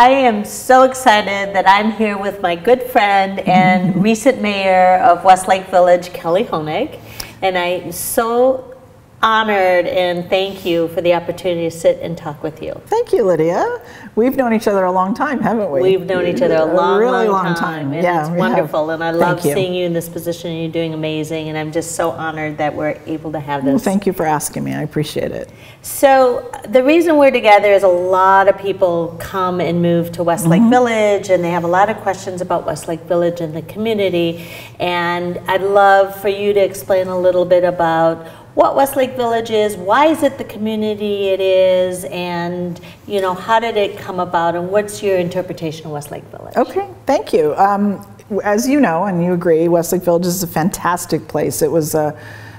I am so excited that I'm here with my good friend and recent mayor of Westlake Village, Kelly Honig. And I'm so honored and thank you for the opportunity to sit and talk with you. Thank you, Lydia. We've known each other a long time, haven't we? We've known each other a long, really long, long time. time. And Yeah, it's wonderful. have. And I love you. seeing you in this position. You're doing amazing. And I'm just so honored that we're able to have Well, this. thank you for asking me. I appreciate it. So the reason we're together is a lot of people come and move to Westlake Mm-hmm. Village, and they have a lot of questions about Westlake Village and the community. And I'd love for you to explain a little bit about what Westlake Village is, why is it the community it is, and you know how did it come about, and what's your interpretation of Westlake Village? Okay, thank you. Um, as you know, and you agree, Westlake Village is a fantastic place. It was a,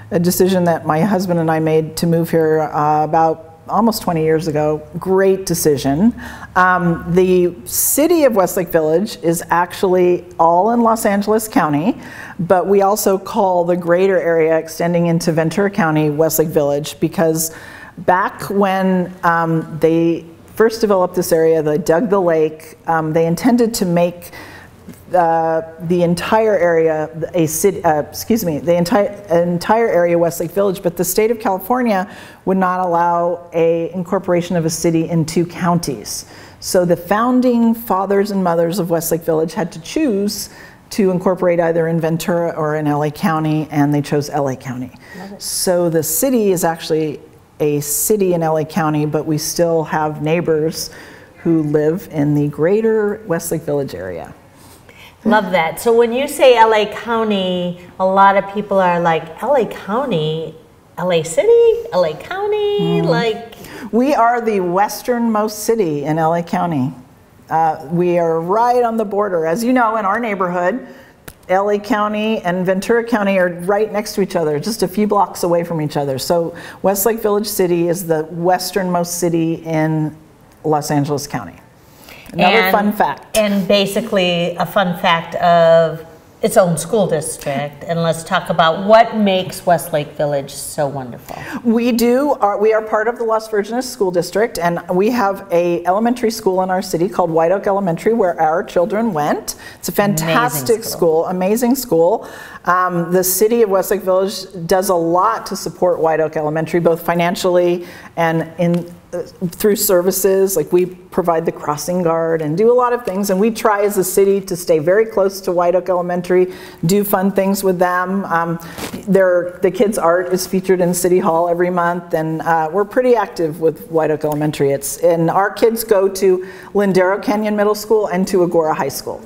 a decision that my husband and I made to move here uh, about almost 20 years ago. Great decision. Um, the city of Westlake Village is actually all in Los Angeles County, but we also call the greater area extending into Ventura County Westlake Village because back when um, they first developed this area, they dug the lake, um, they intended to make uh, the entire area, a city, uh, excuse me, the entire entire area Westlake Village, but the state of California would not allow a incorporation of a city in two counties. So the founding fathers and mothers of Westlake Village had to choose to incorporate either in Ventura or in LA County, and they chose LA County. So the city is actually a city in LA County, but we still have neighbors who live in the greater Westlake Village area. Love that. So when you say LA County, a lot of people are like, LA County, LA City, LA County, Mm-hmm. like, We are the westernmost city in LA County. Uh, we are right on the border. As you know, in our neighborhood, LA County and Ventura County are right next to each other, just a few blocks away from each other. So Westlake Village City is the westernmost city in Los Angeles County. Another And- fun fact. and basically a fun fact of its own school district. And let's talk about what makes Westlake Village so wonderful. We do. Are, we are part of the Las Virgenes School District, and we have a elementary school in our city called White Oak Elementary, where our children went. It's a fantastic school. school. amazing school. Um, the city of Westlake Village does a lot to support White Oak Elementary, both financially and in uh, through services. Like we provide the crossing guard and do a lot of things, and we try as a city to stay very close to White Oak Elementary, do fun things with them. Um, their, the kids' art is featured in City Hall every month, and uh, we're pretty active with White Oak Elementary. It's and our kids go to Lindero Canyon Middle School and to Agoura High School.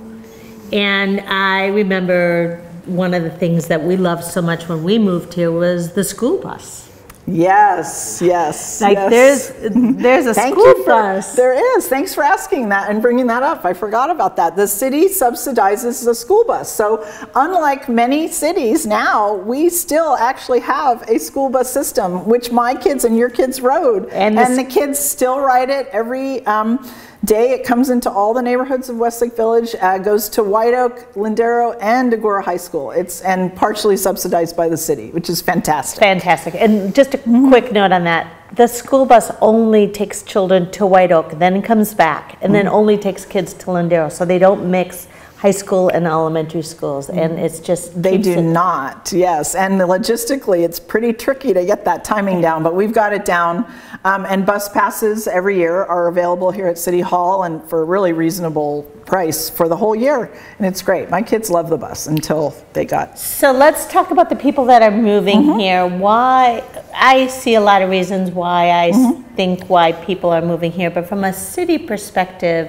And I remember one of the things that we loved so much when we moved here was the school bus. Yes, yes. Like yes. there's there's a school for, bus. There is. Thanks for asking that and bringing that up. I forgot about that. The city subsidizes the school bus. So, unlike many cities now, we still actually have a school bus system, which my kids and your kids rode. And And, the the kids still ride it every um, day. It comes into all the neighborhoods of Westlake Village, uh, goes to White Oak, Lindero, and Agoura High School. It's and partially subsidized by the city, which is fantastic. Fantastic. And just a quick note on that. The school bus only takes children to White Oak, then comes back, and then Mm-hmm. only takes kids to Lindero. So they don't mix high school and elementary schools. And it's just. They do not, yes. And logistically, it's pretty tricky to get that timing down, but we've got it down. Um, and bus passes every year are available here at City Hall and for a really reasonable price for the whole year. And it's great. My kids love the bus until they got. So let's talk about the people that are moving Mm-hmm. here. Why, I see a lot of reasons why I Mm-hmm. think why people are moving here, but from a city perspective,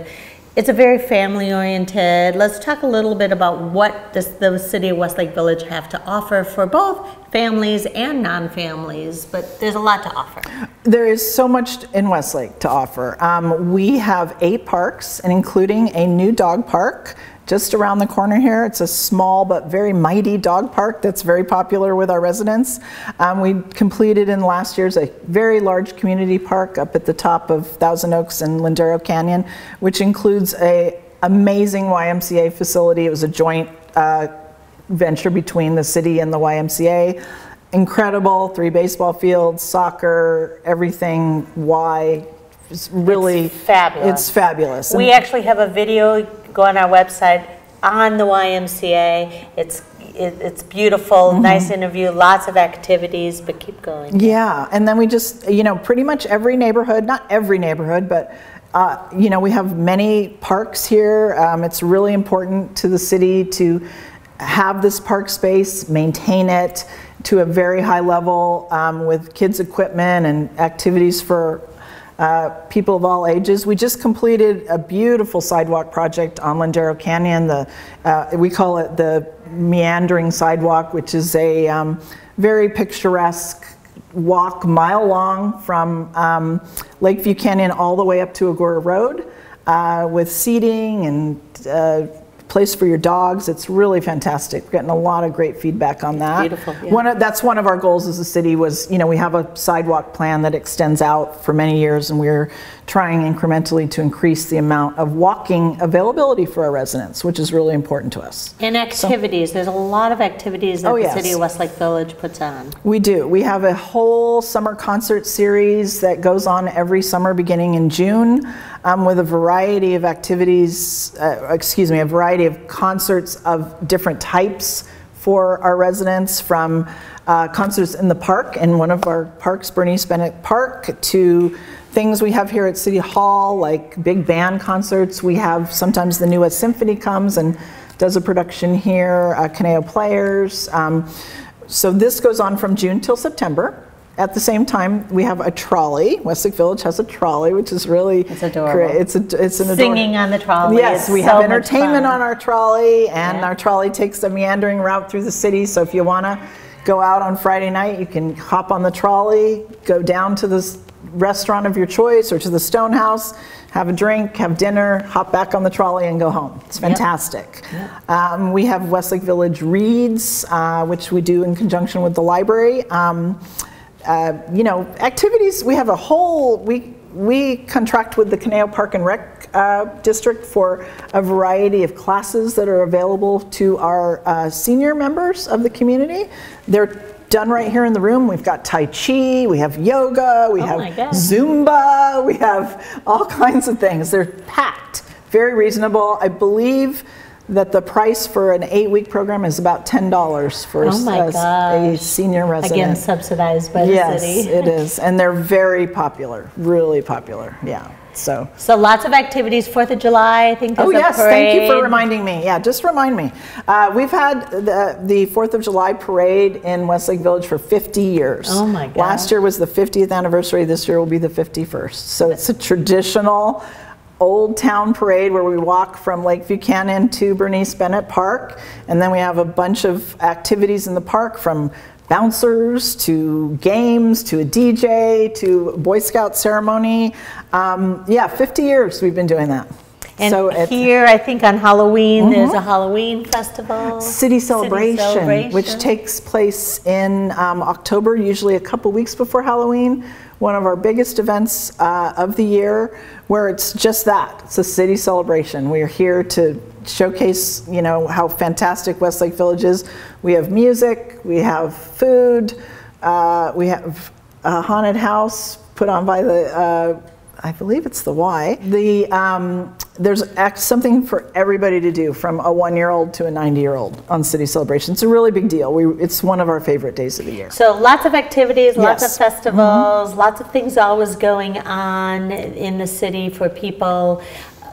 it's a very family oriented. Let's talk a little bit about what does the city of Westlake Village have to offer for both families and non-families, but there's a lot to offer. There is so much in Westlake to offer. Um, we have eight parks, and including a new dog park just around the corner here. It's a small but very mighty dog park that's very popular with our residents. Um, we completed in last year's a very large community park up at the top of Thousand Oaks and Lindero Canyon, which includes a amazing YMCA facility. It was a joint uh, venture between the city and the YMCA. Incredible, three baseball fields, soccer, everything, Y, is really fabulous. It's fabulous. We And- actually have a video, go on our website, on the YMCA. It's, it- it's beautiful, Mm-hmm. nice interview, lots of activities, but keep going. Yeah, and then we just, you know, pretty much every neighborhood, not every neighborhood, but, uh, you know, we have many parks here. Um, It's really important to the city to have this park space, maintain it to a very high level um, with kids' equipment and activities for uh, people of all ages. We just completed a beautiful sidewalk project on Lindero Canyon. The, uh, we call it the meandering sidewalk, which is a um, very picturesque walk mile long from um, Lakeview Canyon all the way up to Agoura Road uh, with seating and uh, place for your dogs. It's really fantastic. We're getting a lot of great feedback on that. Beautiful, yeah. One of, that's one of our goals as a city was, you know, we have a sidewalk plan that extends out for many years and we're trying incrementally to increase the amount of walking availability for our residents, which is really important to us. And activities, there's a lot of activities that Oh, the yes. city of Westlake Village puts on. We do. We have a whole summer concert series that goes on every summer beginning in June um, with a variety of activities, uh, excuse me, a variety of concerts of different types for our residents from uh, concerts in the park, in one of our parks, Bernice Bennett Park, to things we have here at City Hall, like big band concerts. We have sometimes the New newest symphony comes and does a production here, uh, Conejo Players. Um, so this goes on from June till September. At the same time, we have a trolley. Westlake Village has a trolley, which is really It's adorable. great. It's a, it's an adorable. Singing on the trolley. Yes, It's we so have entertainment on our trolley, and Yeah. our trolley takes a meandering route through the city. So if you want to go out on Friday night, you can hop on the trolley, go down to the restaurant of your choice or to the Stonehouse, have a drink, have dinner, hop back on the trolley, and go home. It's fantastic. Um, we have Westlake Village Reads, uh, which we do in conjunction with the library. Um, uh, you know, activities, we have a whole, we, we contract with the Conejo Park and Rec uh, District for a variety of classes that are available to our uh, senior members of the community. They're done right here in the room. We've got Tai Chi, we have yoga, we Oh have. Zumba, we have all kinds of things. They're packed, very reasonable. I believe that the price for an eight-week program is about $10 for Oh a- senior resident. Again, subsidized by the Yes, city. it is. And they're very popular, really popular. Yeah. So, So lots of activities, Fourth of July, I think oh, yes, thank you for reminding me. Yeah, just remind me. Uh, we've had the, the 4th of July parade in Westlake Village for 50 years. Oh, my God. Last year was the 50th anniversary. This year will be the 51st. So it's a traditional old town parade where we walk from Lake Buchanan to Bernice Bennett Park. And then we have a bunch of activities in the park from bouncers to games to a DJ to a Boy Scout ceremony. Um, yeah, 50 years we've been doing that. And so Mm-hmm. here, I think on Halloween, there's a Halloween festival. City celebration, Celebration. which takes place in um, October, usually a couple weeks before Halloween. One of our biggest events uh, of the year, where it's just that. It's a city celebration. We are here to showcase, you know, how fantastic Westlake Village is. We have music, we have food, uh, we have a haunted house put on by the. Uh, I believe it's the Y. The um, there's something for everybody to do, from a one-year-old to a 90-year-old on City Celebration. It's a really big deal. We, it's one of our favorite days of the year. So lots of activities, lots Yes. of festivals, lots of things always going on in the city for people.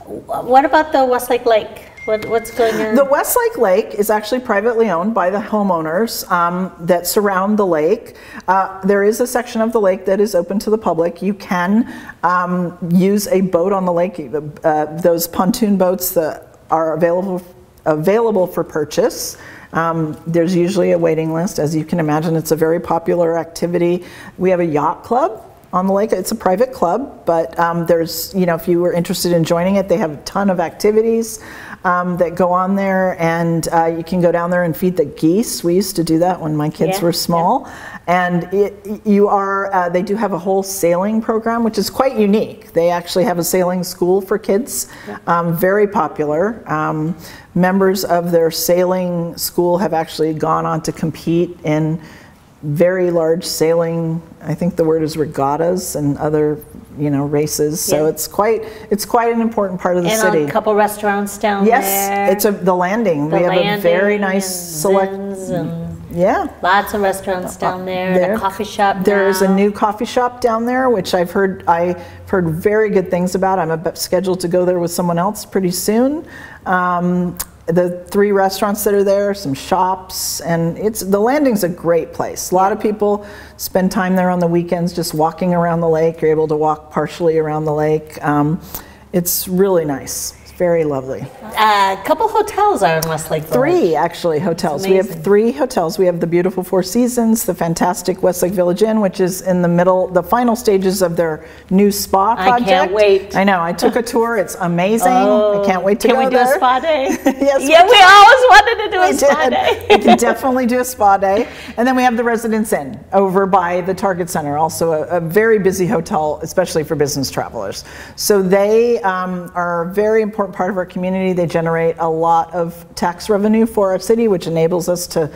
What about the Westlake Lake? What, what's going on? The Westlake Lake is actually privately owned by the homeowners um, that surround the lake. Uh, there is a section of the lake that is open to the public. You can um, use a boat on the lake. Uh, those pontoon boats that are available available for purchase. Um, there's usually a waiting list. As you can imagine, it's a very popular activity. We have a yacht club on the lake. It's a private club, but um, there's, you know, if you were interested in joining it, they have a ton of activities um, that go on there, and uh, you can go down there and feed the geese. We used to do that when my kids Yeah, were yeah. small, and it, you are. Uh, they do have a whole sailing program, which is quite unique. They actually have a sailing school for kids, um, very popular. Um, members of their sailing school have actually gone on to compete in very large sailing. I think the word is regattas and other, you know, races. So it's quite it's quite an important part of the And city. a couple restaurants down yes, there. Yes, it's a the landing. The we have a very nice select. And Yeah. lots of restaurants down there, and There- a coffee shop There is a new coffee shop down there, which I've heard I've heard very good things about. I'm about scheduled to go there with someone else pretty soon. Um, the three restaurants that are there, some shops, and it's the landing's a great place. A lot of people spend time there on the weekends, just walking around the lake. You're able to walk partially around the lake. Um, it's really nice. Very lovely. A couple hotels are in Westlake Village. Three actually hotels. We have three hotels. We have the beautiful Four Seasons, the fantastic Westlake Village Inn, which is in the middle, the final stages of their new spa project. I can't wait. I know. I took a tour. It's amazing. I can't wait to Can go Can we do there. a spa day? Yes, we Yeah, we, always wanted to do a spa did. day. we can definitely do a spa day. And then we have the Residence Inn over by the Target Center, also a, a very busy hotel, especially for business travelers. So they um, are very important part of our community. They generate a lot of tax revenue for our city, which enables us to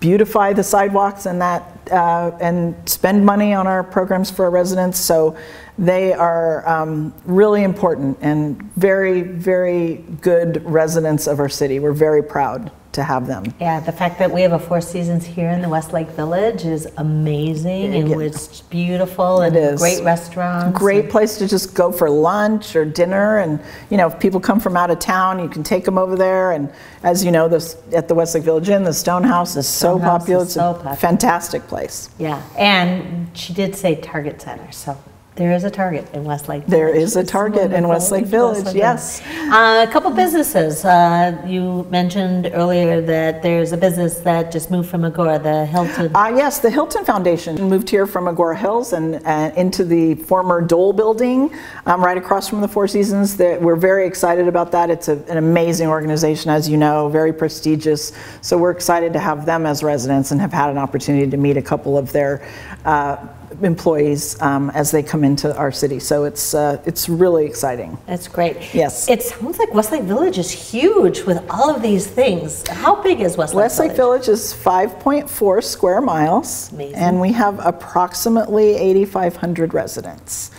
beautify the sidewalks and that uh, and spend money on our programs for our residents. So they are um, really important and very, very good residents of our city. We're very proud to have them. Yeah, the fact that we have a Four Seasons here in the Westlake Village is amazing, and it's beautiful and It is. great restaurants. Great place to just go for lunch or dinner, and you know, if people come from out of town, you can take them over there. And as you know, this at the Westlake Village Inn, the Stone House is so Stone House popular. is it's so a popular. fantastic place. Yeah, and she did say Target Center, so there is a Target in Westlake. There Village. is a Target in. Westlake Village, Westlake yes. Uh, a couple businesses. Uh, you mentioned earlier that there's a business that just moved from Agoura, the Hilton. Uh, yes, the Hilton Foundation moved here from Agoura Hills and uh, into the former Dole building um, right across from the Four Seasons. That We're very excited about that. It's a, an amazing organization, as you know, very prestigious. So we're excited to have them as residents and have had an opportunity to meet a couple of their uh, employees um, as they come into our city. So it's, uh, it's really exciting. That's great. Yes. It sounds like Westlake Village is huge with all of these things. How big is Westlake, Village? Westlake Village is 5.4 square miles, Amazing. and we have approximately 8,500 residents,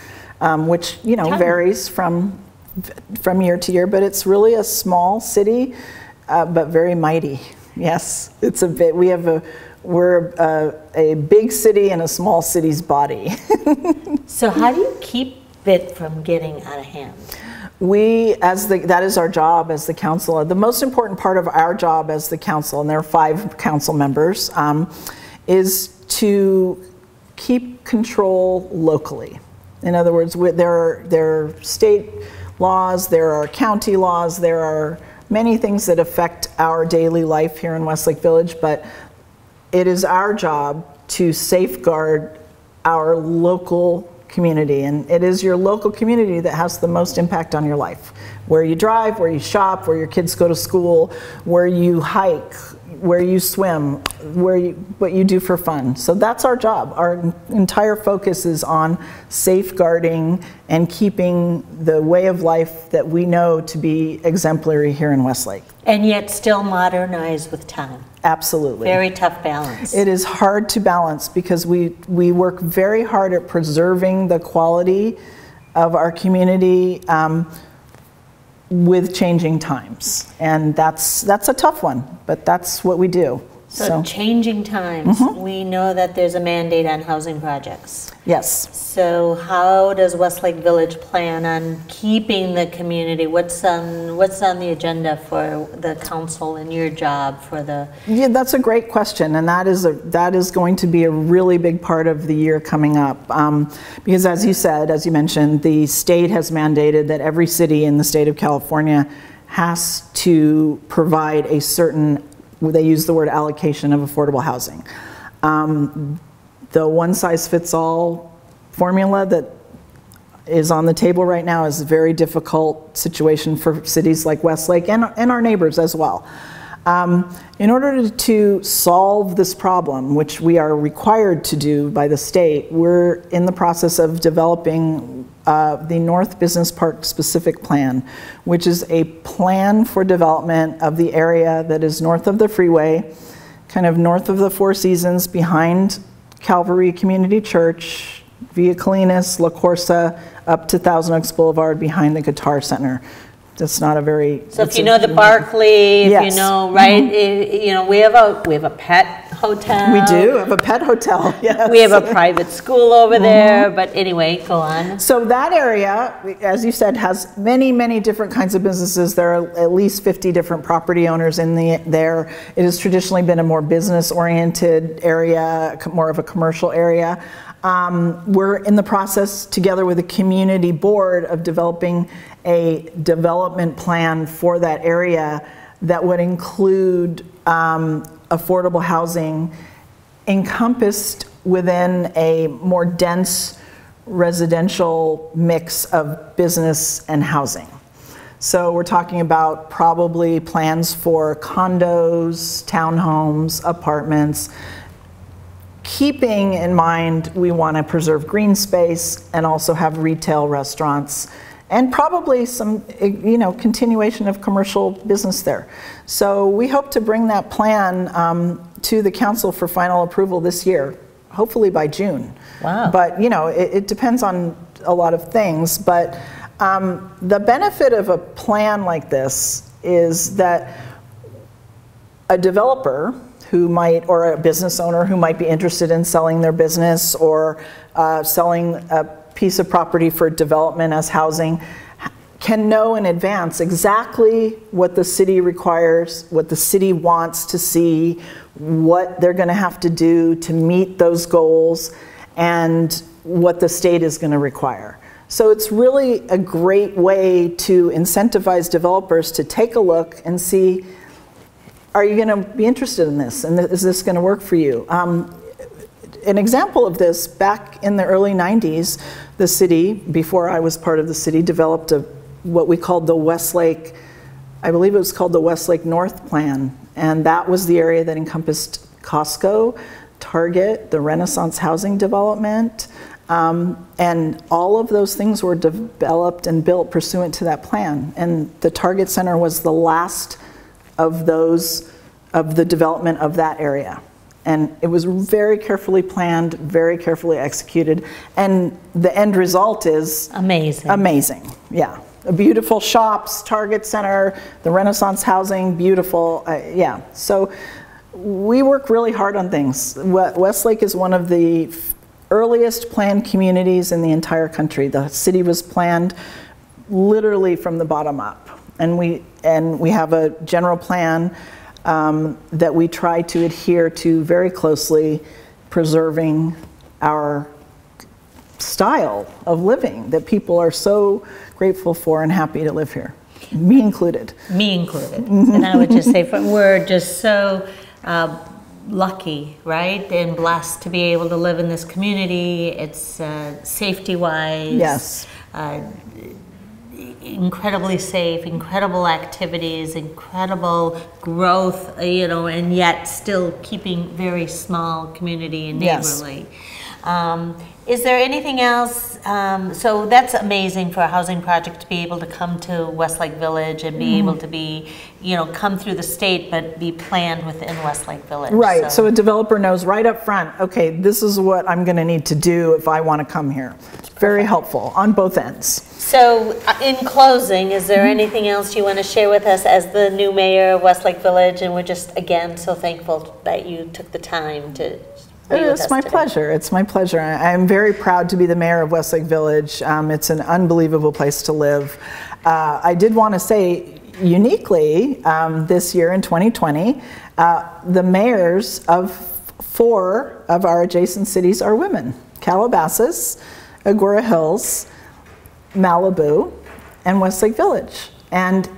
um, which you know Ton. varies from from year to year, but it's really a small city, uh, but very mighty. Yes, it's a bit. We have a we're a, a big city in a small city's body. So how do you keep it from getting out of hand? We, as the, that is our job as the council. The most important part of our job as the council, and there are five council members, um, is to keep control locally. In other words, we- there are, there are state laws, there are county laws, there are many things that affect our daily life here in Westlake Village, but it is our job to safeguard our local community. And it is your local community that has the most impact on your life. Where you drive, where you shop, where your kids go to school, where you hike, where you swim, where you, what you do for fun. So that's our job. Our entire focus is on safeguarding and keeping the way of life that we know to be exemplary here in Westlake. And yet still modernize with time. Absolutely. Very tough balance. It is hard to balance because we, we work very hard at preserving the quality of our community um, with changing times. And that's, that's a tough one, but that's what we do. So, So, changing times. Mm-hmm. We know that there's a mandate on housing projects. yes. So how does Westlake Village plan on keeping the community? What's on, what's on the agenda for the council and your job for the, Yeah, that's a great question, and that is a, that is going to be a really big part of the year coming up. Um, because as you said, as you mentioned, the state has mandated that every city in the state of California has to provide a certain, they use the word allocation of affordable housing. Um, the one size fits all formula that is on the table right now is a very difficult situation for cities like Westlake and, and our neighbors as well. Um, in order to solve this problem, which we are required to do by the state, we're in the process of developing uh, the North Business Park Specific Plan, which is a plan for development of the area that is north of the freeway, kind of north of the Four Seasons, behind Calvary Community Church, via Colinas, La Corsa, up to Thousand Oaks Boulevard, behind the Guitar Center. That's not a very. So if you a- know the Barclay, if you Yes. Mm-hmm. know, right, eh, you know, we have a, we have a pet hotel. We do have a pet hotel, yes. We have a private school over there, but anyway, go on. So that area, as you said, has many, many different kinds of businesses. There are at least 50 different property owners in the, there. It has traditionally been a more business-oriented area, more of a commercial area. Um, we're in the process, together with the community board, of developing a development plan for that area that would include um, affordable housing encompassed within a more dense residential mix of business and housing. So we're talking about probably plans for condos, townhomes, apartments, keeping in mind we want to preserve green space and also have retail restaurants and probably some you know continuation of commercial business there so we hope to bring that plan um, to the council for final approval this year hopefully by june Wow. but you know it, it depends on a lot of things but um, the benefit of a plan like this is that a developer who might, or a business owner who might be interested in selling their business or uh, selling a piece of property for development as housing, can know in advance exactly what the city requires, what the city wants to see, what they're going to have to do to meet those goals, and what the state is going to require. So it's really a great way to incentivize developers to take a look and see are you going to be interested in this? And is this going to work for you? Um, an example of this, back in the early 90s, the city, before I was part of the city, developed a, what we called the Westlake, I believe it was called the Westlake North Plan. And that was the area that encompassed Costco, Target, the Renaissance Housing Development. Um, and all of those things were developed and built pursuant to that plan. And the Target Center was the last of those, of the development of that area. And it was very carefully planned, very carefully executed, and the end result is Amazing. amazing. Yeah. A beautiful shops, Target Center, the Renaissance housing, beautiful. Uh, yeah. So we work really hard on things. Westlake is one of the earliest planned communities in the entire country. The city was planned literally from the bottom up. And we, and we have a general plan um, that we try to adhere to very closely, preserving our style of living that people are so grateful for and happy to live here, me included. Me included. And I would just say, we're just so uh, lucky, right, and blessed to be able to live in this community. It's uh, safety-wise. Yes. Uh, incredibly safe, incredible activities, incredible growth, you know, and yet still keeping very small community and Yes. neighborly. Um, is there anything else? Um, so that's amazing for a housing project to be able to come to Westlake Village and be Mm-hmm. able to be, you know, come through the state but be planned within Westlake Village. Right, so a developer knows right up front, okay, this is what I'm going to need to do if I want to come here. Very helpful on both ends. So, uh, in closing, is there anything else you want to share with us as the new mayor of Westlake Village? And we're just, again, so thankful that you took the time to us It's my today. pleasure. It's my pleasure. I'm very proud to be the mayor of Westlake Village. Um, it's an unbelievable place to live. Uh, I did want to say, uniquely, um, this year in 2020, uh, the mayors of four of our adjacent cities are women Calabasas, Agoura Hills, Malibu, and Westlake Village. And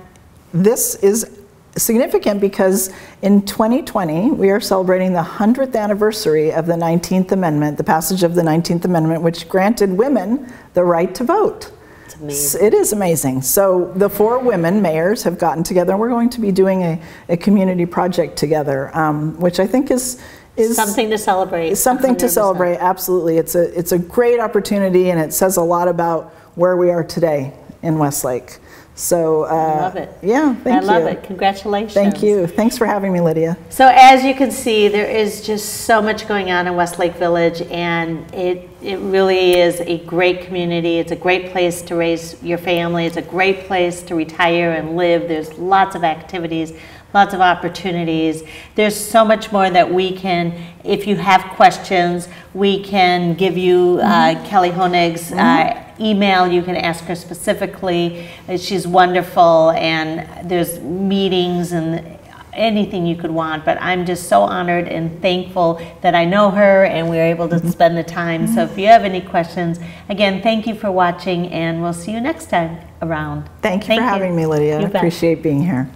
this is significant because in 2020, we are celebrating the 100th anniversary of the 19th Amendment, the passage of the 19th Amendment, which granted women the right to vote. It's amazing. It is amazing. So the four women mayors have gotten together, and we're going to be doing a, a community project together, um, which I think is is Something to celebrate. something to 100%. celebrate. Absolutely, it's a it's a great opportunity, and it says a lot about where we are today in Westlake. So uh, love it. Yeah, thank you. I love it. Congratulations. Thank you. Thanks for having me, Lydia. So as you can see, there is just so much going on in Westlake Village, and it it really is a great community. It's a great place to raise your family. It's a great place to retire and live. There's lots of activities, lots of opportunities. There's so much more that we can. If you have questions, we can give you uh, Kelly Honig's. Uh, email you can ask her specifically Uh, she's wonderful and there's meetings and anything you could want, but I'm just so honored and thankful that I know her and we are able to spend the time. So if you have any questions, again, thank you for watching and we'll see you next time around. Thank you for having me, Lydia. I appreciate being here.